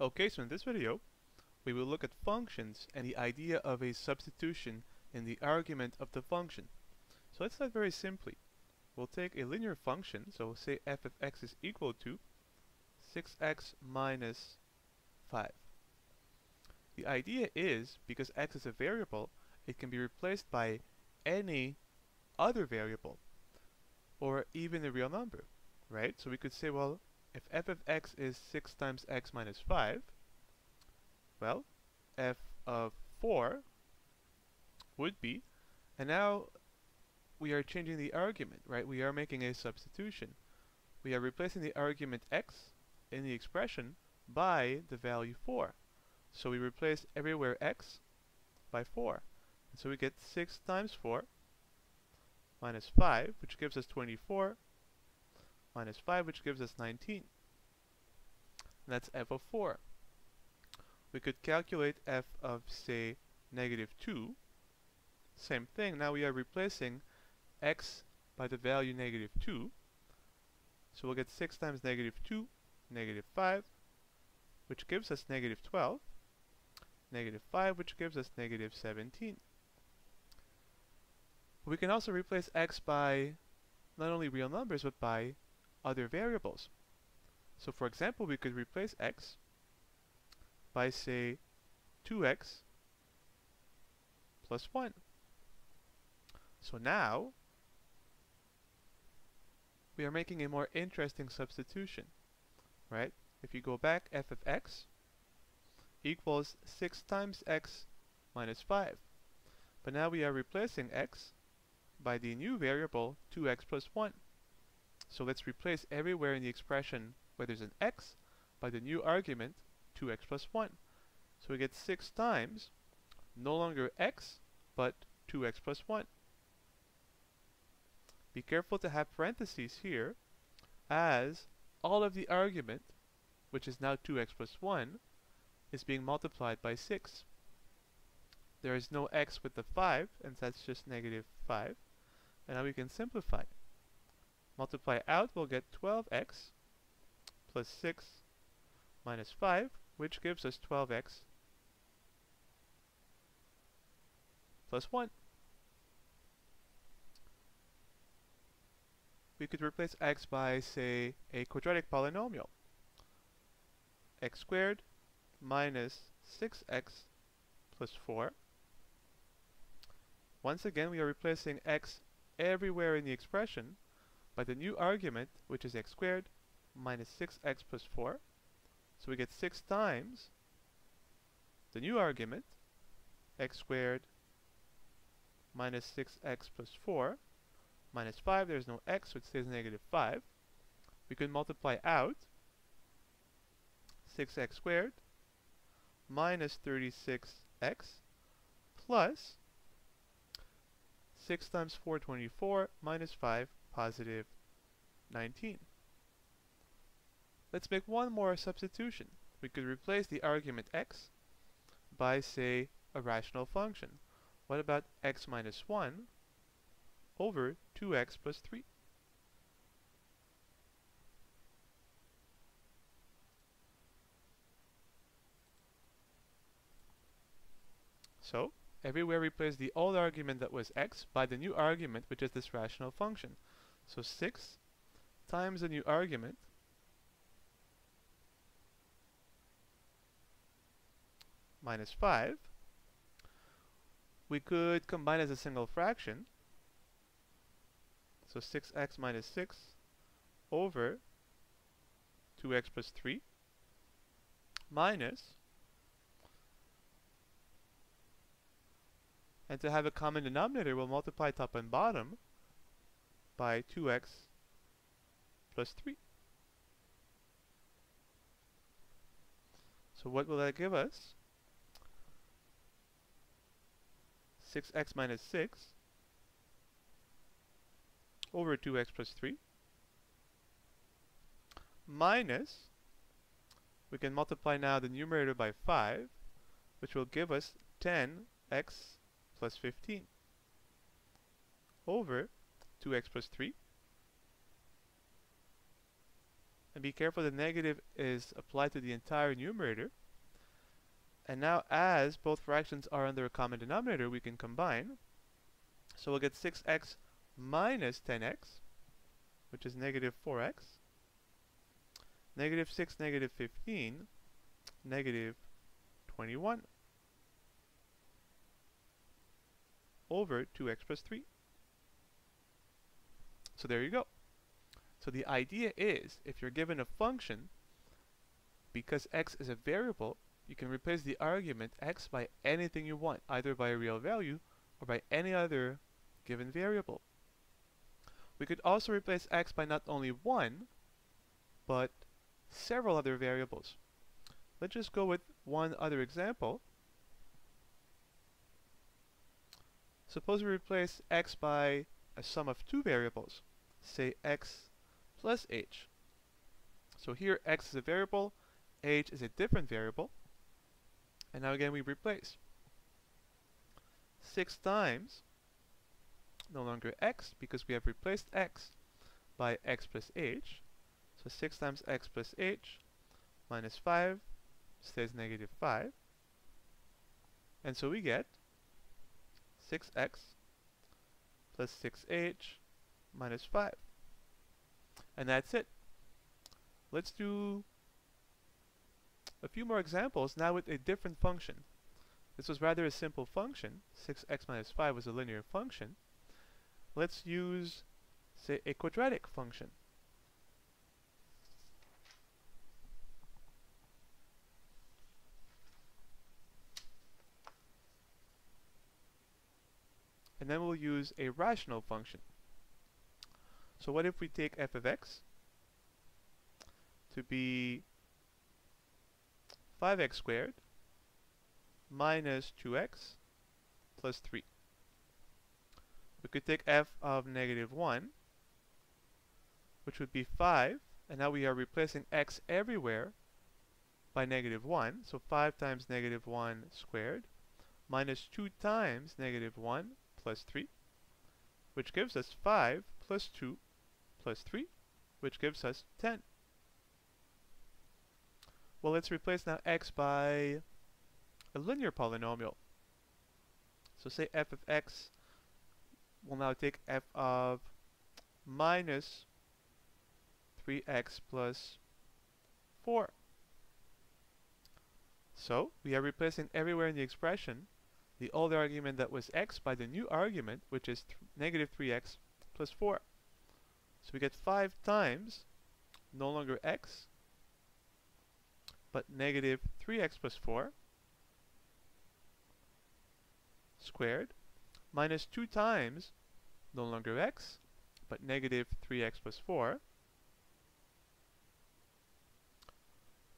Okay, so in this video, we will look at functions and the idea of a substitution in the argument of the function. So let's start very simply. We'll take a linear function, so we'll say f of x is equal to 6x minus 5. The idea is, because x is a variable, it can be replaced by any other variable, or even a real number, right? So we could say, well, if f of x is 6 times x minus 5, well, f of 4 would be, and now we are changing the argument, right? We are making a substitution. We are replacing the argument x in the expression by the value 4. So we replace everywhere x by 4. And so we get 6 times 4 minus 5, which gives us 24, minus 5, which gives us 19. And that's f of 4. We could calculate f of, say, negative 2. Same thing, now we are replacing x by the value negative 2. So we'll get 6 times negative 2, negative 5, which gives us negative 12. Negative 5, which gives us negative 17. We can also replace x by not only real numbers, but by other variables. So for example, we could replace x by say 2x plus 1. So now we are making a more interesting substitution, right? If you go back, f of x equals 6 times x minus 5. But now we are replacing x by the new variable 2x plus 1. So let's replace everywhere in the expression where there's an x by the new argument 2x plus 1. So we get 6 times, no longer x, but 2x plus 1. Be careful to have parentheses here, as all of the argument, which is now 2x plus 1, is being multiplied by 6. There is no x with the 5, and that's just negative 5. And now we can simplify. Multiply out, we'll get 12x plus 6 minus 5, which gives us 12x plus 1. We could replace x by, say, a quadratic polynomial. x squared minus 6x plus 4. Once again, we are replacing x everywhere in the expression by the new argument, which is x squared minus 6x plus 4. So we get 6 times the new argument, x squared minus 6x plus 4 minus 5. There's no x, so it stays negative 5. We can multiply out 6x squared minus 36x plus 6 times 4, 24, minus 5, positive 19. Let's make one more substitution. We could replace the argument x by, say, a rational function. What about x minus 1 over 2x plus 3? So, everywhere replace the old argument that was x by the new argument, which is this rational function. So 6 times the new argument minus 5. We could combine as a single fraction. So 6x minus 6 over 2x plus 3 minus And to have a common denominator, we'll multiply top and bottom by 2x plus 3. So what will that give us? 6x minus 6 over 2x plus 3 minus, we can multiply now the numerator by 5, which will give us 10x plus 15 over 2x plus 3 And be careful the negative is applied to the entire numerator. And now as both fractions are under a common denominator, we can combine. So we'll get 6x minus 10x, which is negative 4x, negative 6, negative 15, negative 21 over 2x plus 3. So there you go. So the idea is, if you're given a function, because x is a variable, you can replace the argument x by anything you want, either by a real value or by any other given variable. We could also replace x by not only one, but several other variables. Let's just go with one other example. Suppose we replace x by a sum of two variables, say x plus h. So here x is a variable, h is a different variable, and now again we replace. 6 times, no longer x, because we have replaced x by x plus h. So 6 times x plus h minus 5 stays negative 5. And so we get 6x plus 6h minus 5. And that's it. Let's do a few more examples now with a different function. This was rather a simple function. 6x minus 5 was a linear function. Let's use, say, a quadratic function. And then we'll use a rational function. So what if we take f of x to be 5x squared minus 2x plus 3. We could take f of negative 1, which would be 5, and now we are replacing x everywhere by negative 1, so 5 times negative 1 squared minus 2 times negative 1 plus 3, which gives us 5 plus 2 plus 3, which gives us 10. Well, let's replace now x by a linear polynomial. So say f of x will now take f of minus 3x plus 4. So we are replacing everywhere in the expression the old argument that was x by the new argument, which is negative 3x plus 4. So we get 5 times, no longer x, but negative 3x plus 4 squared minus 2 times, no longer x, but negative 3x plus 4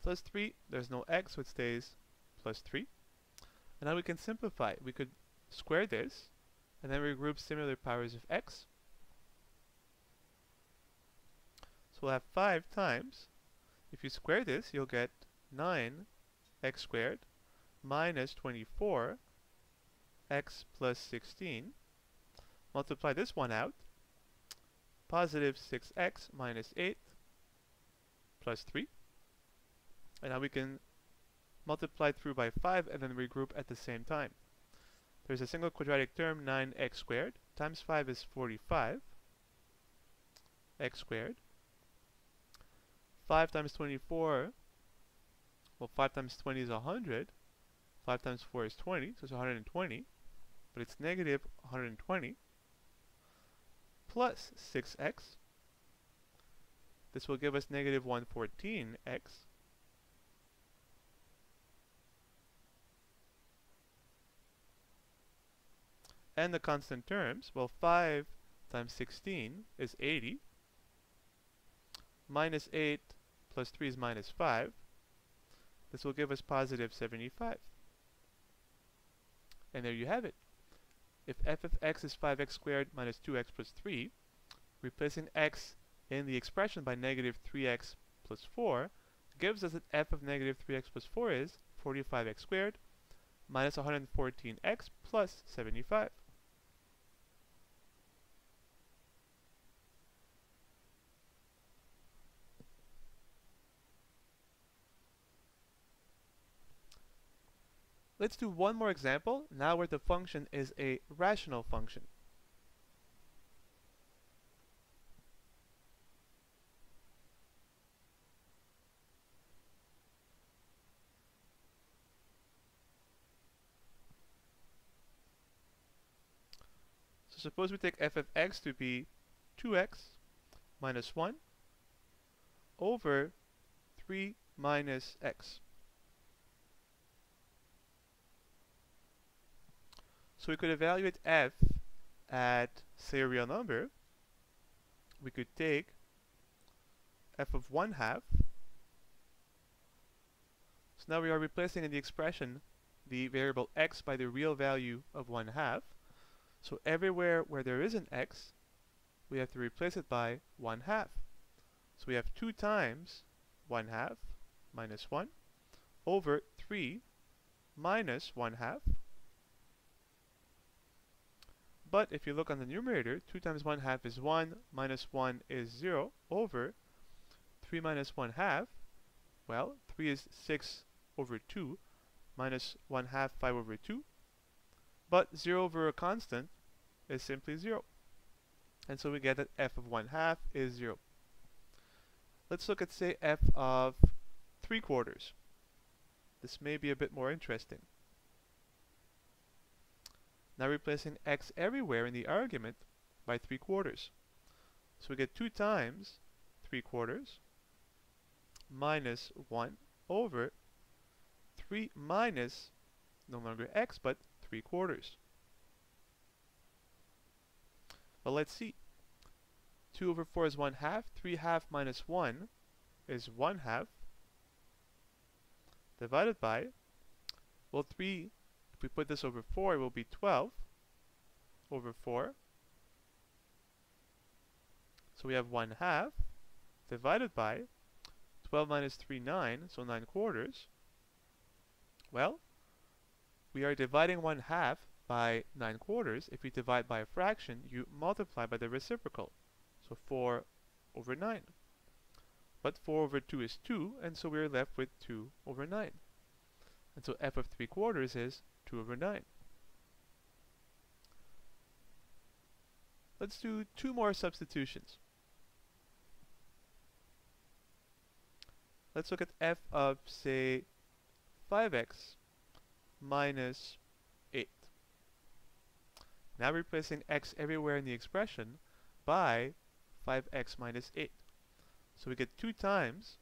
plus 3, there's no x, so it stays plus 3. And now we can simplify. We could square this, and then regroup similar powers of x. So we'll have 5 times, if you square this, you'll get 9 x squared minus 24 x plus 16. Multiply this one out. Positive 6x minus 8 plus 3. And now we can multiply through by 5 and then regroup at the same time. There's a single quadratic term, 9x squared, times 5 is 45, x squared. 5 times 24, well 5 times 20 is 100, 5 times 4 is 20, so it's 120, but it's negative 120, plus 6x. This will give us negative 114x, and the constant terms, well 5 times 16 is 80, minus 8 plus 3 is minus 5, this will give us positive 75. And there you have it. If f of x is 5x squared minus 2x plus 3, replacing x in the expression by negative 3x plus 4 gives us that f of negative 3x plus 4 is 45x squared minus 114x plus 75. Let's do one more example, now where the function is a rational function. So suppose we take f of x to be 2x minus 1 over 3 minus x. So we could evaluate f at, say, a real number. We could take f of 1 half. So now we are replacing in the expression the variable x by the real value of 1 half. So everywhere where there is an x, we have to replace it by 1 half. So we have 2 times 1 half minus 1 over 3 minus 1 half. But if you look on the numerator, 2 times 1 half is 1, minus 1 is 0, over 3 minus 1 half. Well, 3 is 6 over 2, minus 1 half 5 over 2. But 0 over a constant is simply 0. And so we get that f of 1 half is 0. Let's look at, say, f of 3 quarters. This may be a bit more interesting. Now replacing x everywhere in the argument by 3 quarters. So we get 2 times 3 quarters minus 1 over 3 minus no longer x but 3 quarters. Well, let's see. 2 over 4 is 1 half. 3 half minus 1 is 1 half. Divided by, well, 3, if we put this over 4, it will be 12 over 4. So we have 1 half divided by 12 minus 3, 9, so 9 quarters. Well, we are dividing 1 half by 9 quarters, if you divide by a fraction, you multiply by the reciprocal. So 4 over 9. But 4 over 2 is 2, and so we're left with 2 over 9. And so f of 3 quarters is 2 over 9. Let's do two more substitutions. Let's look at f of, say, 5x 8. now replacing x everywhere in the expression by 5x minus 8. So we get 2 times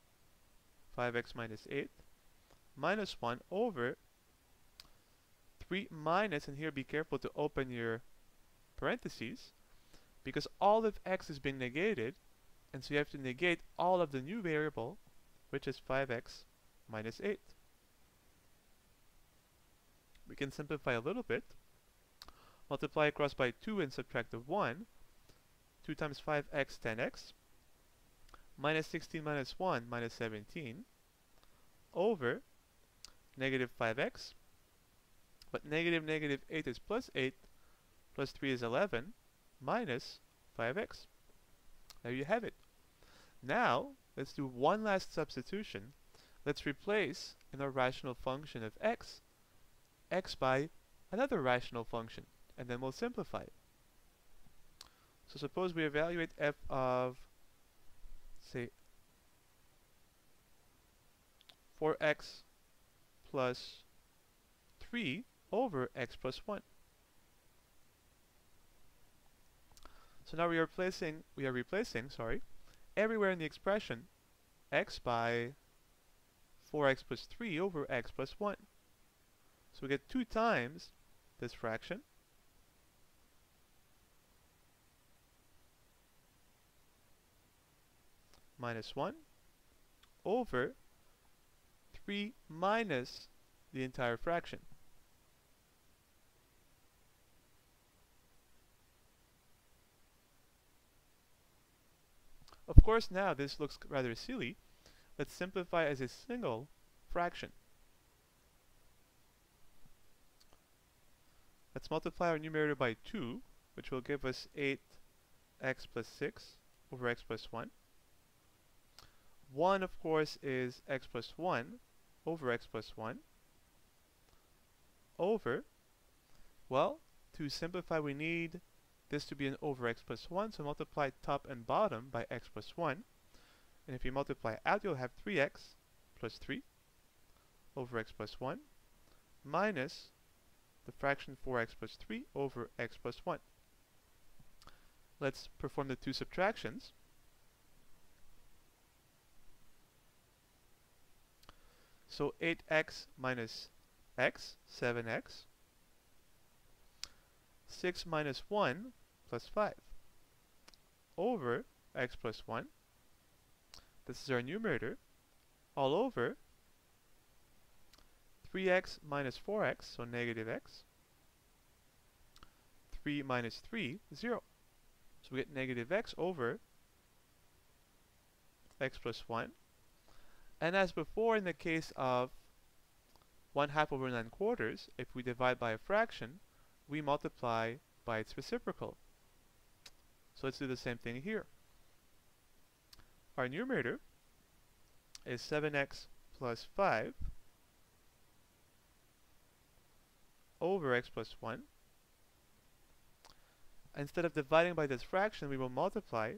5x minus 8 minus 1 over 3 minus, and here be careful to open your parentheses, because all of x is being negated, and so you have to negate all of the new variable, which is 5x minus 8. We can simplify a little bit. Multiply across by 2 and subtract the 1, 2 times 5x 10x, minus 16 minus 1 minus 17, over. Negative 5x, but negative negative 8 is plus 8, plus 3 is 11, minus 5x. There you have it. Now, let's do one last substitution. Let's replace in our rational function of x, x by another rational function and then we'll simplify it. So suppose we evaluate f of, say, 4x plus 3 over x plus 1. So now we are replacing, we are replacing, sorry, everywhere in the expression x by 4x plus 3 over x plus 1. So we get 2 times this fraction minus 1 over 3 minus the entire fraction. Of course now this looks rather silly. Let's simplify as a single fraction. Let's multiply our numerator by 2, which will give us 8x plus 6 over x plus 1. 1, of course, is x plus 1 over x plus 1. over, well, to simplify we need this to be an over x plus 1, so multiply top and bottom by x plus 1. And if you multiply out, you'll have 3x plus 3 over x plus 1 minus the fraction 4x plus 3 over x plus 1. Let's perform the two subtractions. So 8x minus x, 7x. 6 minus 1 plus 5 over x plus 1. This is our numerator. All over 3x minus 4x, so negative x. 3 minus 3, 0. So we get negative x over x plus 1. And as before in the case of 1 half over 9 quarters, if we divide by a fraction, we multiply by its reciprocal. So let's do the same thing here. Our numerator is 7x plus 5 over x plus 1. Instead of dividing by this fraction, we will multiply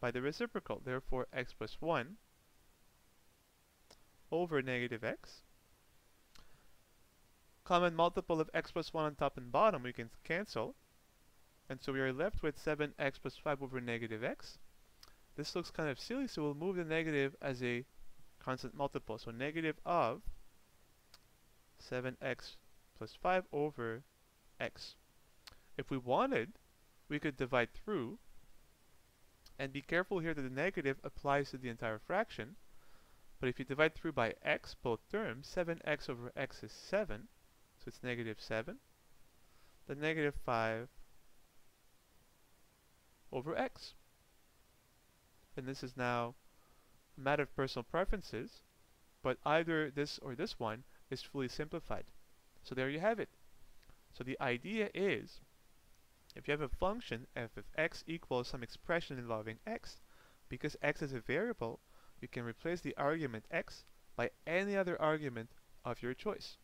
by the reciprocal. Therefore, x plus 1 over negative x. Common multiple of x plus 1 on top and bottom we can cancel. And so we are left with 7x plus 5 over negative x. This looks kind of silly, so we'll move the negative as a constant multiple. So negative of 7x plus 5 over x. If we wanted, we could divide through, and be careful here that the negative applies to the entire fraction, but if you divide through by x, both terms, 7x over x is 7, so it's negative 7. The negative 5 over x. And this is now a matter of personal preferences, but either this or this one is fully simplified. So there you have it. So the idea is, if you have a function f of x equals some expression involving x, because x is a variable, you can replace the argument x by any other argument of your choice.